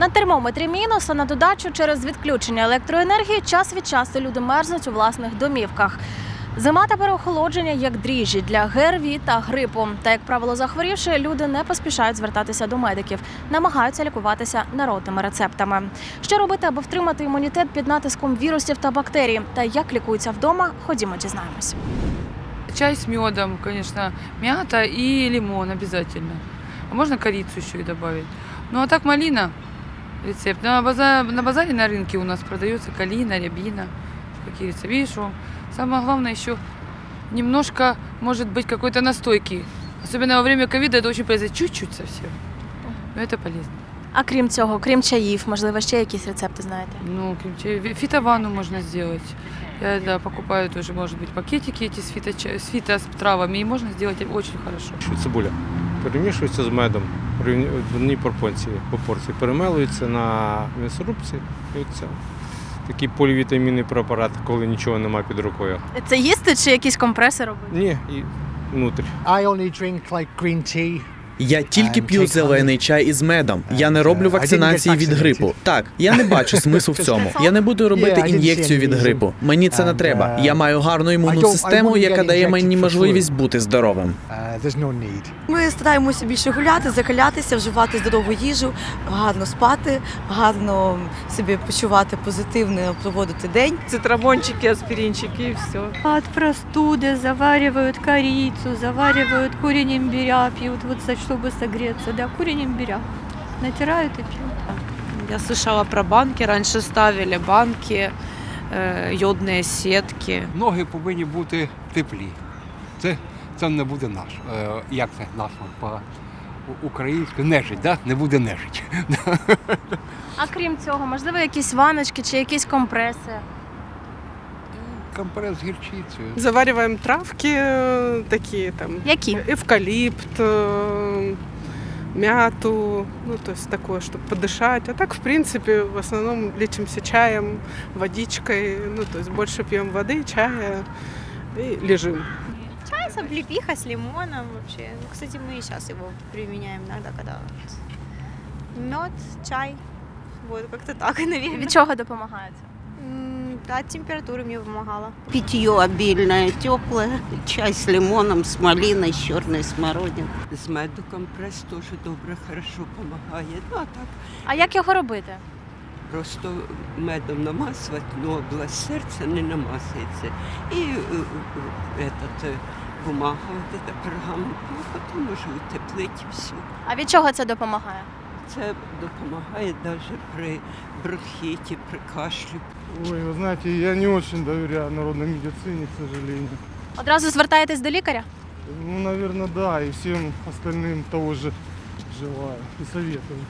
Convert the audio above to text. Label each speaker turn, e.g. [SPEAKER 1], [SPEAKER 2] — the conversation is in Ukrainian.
[SPEAKER 1] На термометрі мінус, а на додачу через відключення електроенергії час від часу люди мерзнуть у власних домівках. Зима та переохолодження як дріжджі для ГРВІ та грипу. Та як правило, захворівши, люди не поспішають звертатися до медиків, намагаються лікуватися народними рецептами. Що робити, аби втримати імунітет під натиском вірусів та бактерій? Та як лікуються вдома? Ходімо, дізнаємось.
[SPEAKER 2] Чай с медом, конечно, мята и лимон обязательно. А можно корицу еще и добавить. Ну а так малина рецепт. На, база- на базаре на рынке у нас продается калина, рябина, какие рецепты. Видишь, о, самое главное еще немножко, может быть, какой-то настойки. Особенно во время ковида это очень полезно. Чуть-чуть совсем. Но это полезно.
[SPEAKER 1] А крім цього, крім чаїв, можливо, ще якісь рецепти знаєте?
[SPEAKER 2] Ну, крем чай- фи- фитовану можно сделать. Я да, покупаю тоже, может быть, пакетики эти с, фито, с фито с травами, и можно сделать очень хорошо.
[SPEAKER 3] що цибуля перемішується з медом в рівні- в одній пропорції, пропорції перемелуються на м'ясорубці і це такий полівітамінний препарат, коли нічого немає під рукою.
[SPEAKER 1] Це їсти чи якісь компреси робити?
[SPEAKER 3] Ні, і внутрі.
[SPEAKER 4] I only drink like green tea.
[SPEAKER 5] Я тільки п'ю зелений чай із медом. Я не роблю
[SPEAKER 4] uh,
[SPEAKER 5] вакцинації від грипу. Так, я не бачу смислу в цьому. Я не буду робити ін'єкцію від грипу. Мені це не треба. Я маю гарну імунну систему, яка дає мені можливість бути здоровим.
[SPEAKER 6] Ми стараємося більше гуляти, закалятися, вживати здорову їжу, гарно спати, гарно себе почувати позитивно, проводити день.
[SPEAKER 7] цитрамончики, аспиринчики и все.
[SPEAKER 8] От простуды заваривают корицу, заваривают корень имбиря, пьют вот за- чтобы согреться. Да, корень имбиря. Натирают и пьют.
[SPEAKER 7] Я слышала про банки, раньше ставили банки, э, йодные сетки.
[SPEAKER 9] Ноги повинні бути теплі. Це, це не буде наш. Е, як це наш по українську нежить, да? не буде нежить.
[SPEAKER 1] А крім цього, можливо, якісь ваночки чи якісь компреси.
[SPEAKER 9] Компрес з гірчицею.
[SPEAKER 10] Завариваем травки э, такие там,
[SPEAKER 1] Які?
[SPEAKER 10] эвкалипт, э, мяту, ну то есть такое, чтобы подышать. А так, в принципе, в основном лечимся чаем, водичкой, ну то есть больше пьем воды, чая и лежим.
[SPEAKER 8] Чай с облепиха, с лимоном вообще. Ну, кстати, мы и сейчас его применяем иногда, когда мед, чай. Вот, как-то так, наверное.
[SPEAKER 1] Від чого допомагається?
[SPEAKER 8] От температуры мне помогало.
[SPEAKER 11] Питье обильное, теплое, чай с лимоном, с малиной, с черной смородиной. З меду компрес дуже добре, хорошо допомагає. Ну а так
[SPEAKER 1] А як його робити?
[SPEAKER 11] просто медом намазувати, ну область серця не намазується. І е, е, этот, е, бумага, вот эта пергамент, ну потім уже утеплить і все.
[SPEAKER 1] А від чого це допомагає?
[SPEAKER 11] Це допомагає навіть при бронхіті, при кашлі.
[SPEAKER 3] Ой, ви знаєте, я не дуже довіряю народній медицині, к сожалению.
[SPEAKER 1] Одразу звертаєтесь до лікаря?
[SPEAKER 3] Ну, наверное, да, і всім остальним того ж желаю і советую.